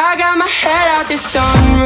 I got my head out this summer.